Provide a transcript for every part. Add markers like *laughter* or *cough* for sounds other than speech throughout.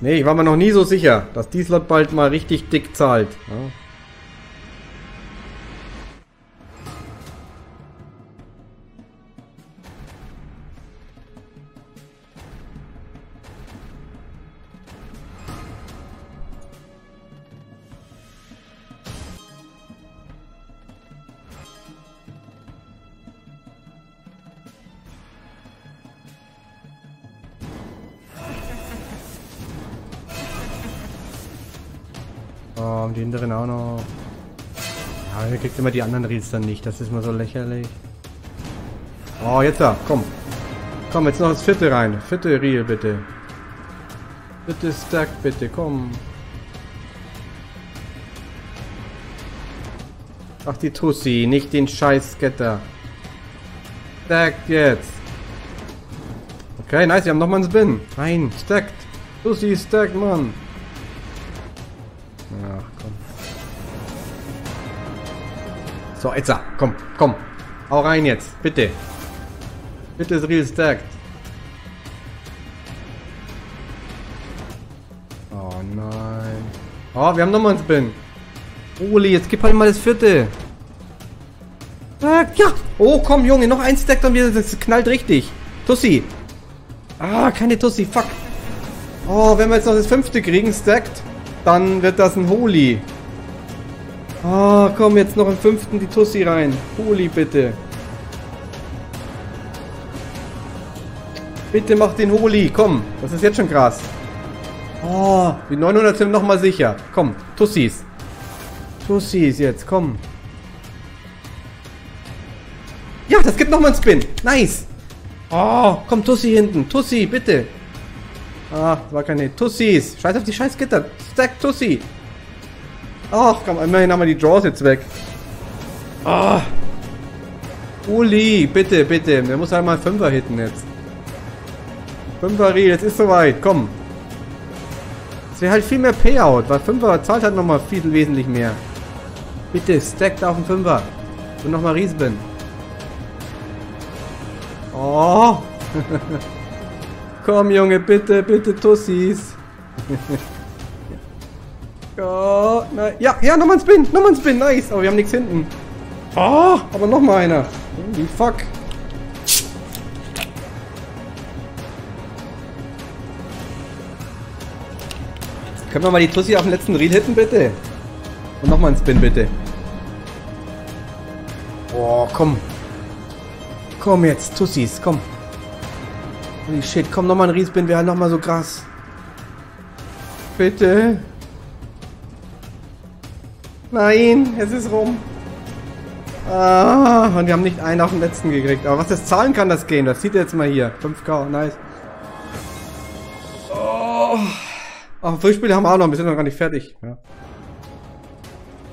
Nee, ich war mir noch nie so sicher, dass die Slot bald mal richtig dick zahlt. Ja. Oh, und die hinteren auch noch. Ja, ihr kriegt immer die anderen Reels dann nicht. Das ist mal so lächerlich. Oh, jetzt da. Komm. Komm, jetzt noch das vierte rein. Vierte Reel, bitte. Bitte Stack, bitte. Komm. Ach, die Tussi. Nicht den scheiß Scatter. Stack jetzt. Okay, nice. Wir haben nochmal einen Spin. Nein, stackt. Tussi, stack, Mann. Ach, komm. So, jetzt, komm, komm. Hau rein jetzt, bitte. Bitte ist real stacked. Oh nein. Oh, wir haben nochmal einen Spin. Uli, jetzt gib halt mal das vierte. Ah, ja. Oh, komm, Junge, noch ein Stack, dann wieder, das knallt richtig. Tussi. Ah, keine Tussi, fuck. Oh, wenn wir jetzt noch das fünfte kriegen, stackt. Dann wird das ein Holy. Ah, oh, komm, jetzt noch im fünften die Tussi rein. Holy, bitte. Bitte mach den Holy, komm. Das ist jetzt schon krass. Oh, die 900 sind nochmal sicher. Komm, Tussis. Tussis jetzt, komm. Ja, das gibt nochmal einen Spin. Nice. Oh, komm, Tussi hinten. Tussi, bitte. Ah, war keine Tussis. Scheiß auf die scheiß Gitter. Stack Tussi. Ach, komm, immerhin haben wir die Draws jetzt weg. Ah. Uli, bitte, bitte. Der muss einmal Fünfer hitten jetzt. Fünfer Reel, jetzt ist soweit. Komm. Es wäre halt viel mehr Payout, weil Fünfer zahlt halt nochmal viel wesentlich mehr. Bitte, stackt auf den Fünfer. Und nochmal Riesbin. Oh. *laughs* Komm, Junge, bitte, bitte, Tussis. oh, nein. Ja, ja, nochmal ein Spin, nochmal ein Spin, nice. Aber wir haben nichts hinten. Oh, aber nochmal einer. Holy fuck. Können wir mal die Tussi auf den letzten Reel hitten, bitte? Und nochmal ein Spin, bitte. Oh, komm. Komm jetzt, Tussis, komm. Holy shit, komm nochmal ein Riesbin, wäre halt nochmal so krass. Bitte. Nein, es ist rum. Ah, und wir haben nicht einen auf den letzten gekriegt. Aber was das zahlen kann, das Game, das sieht ihr jetzt mal hier. 5k, nice. Oh. Ach, Frühspiele haben wir auch noch, wir sind noch gar nicht fertig. Ja.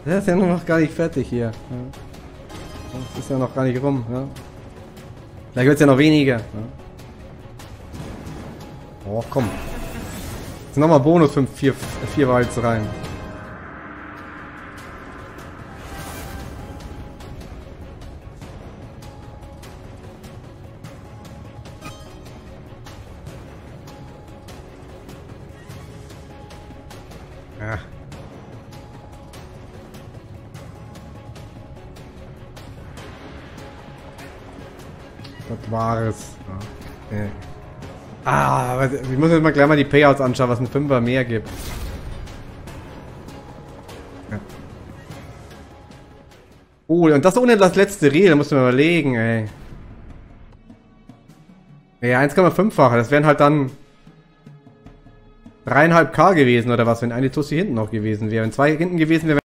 Das ist ja noch gar nicht fertig hier. Ja. Das ist ja noch gar nicht rum. Ja. Vielleicht wird es ja noch weniger. Ja. Oh, komm. Jetzt nochmal Bonus 5, 4, 4 Walz rein. Das war es. Ja. Okay. Ah, ich muss jetzt mal gleich mal die Payouts anschauen, was ein Fünfer mehr gibt. Ja. Oh, und das ohne das letzte Reel, da musst du mir überlegen, ey. Ja, 1,5-fache, das wären halt dann 3,5k gewesen oder was, wenn eine Tussi hinten noch gewesen wäre. Wenn zwei hinten gewesen wäre,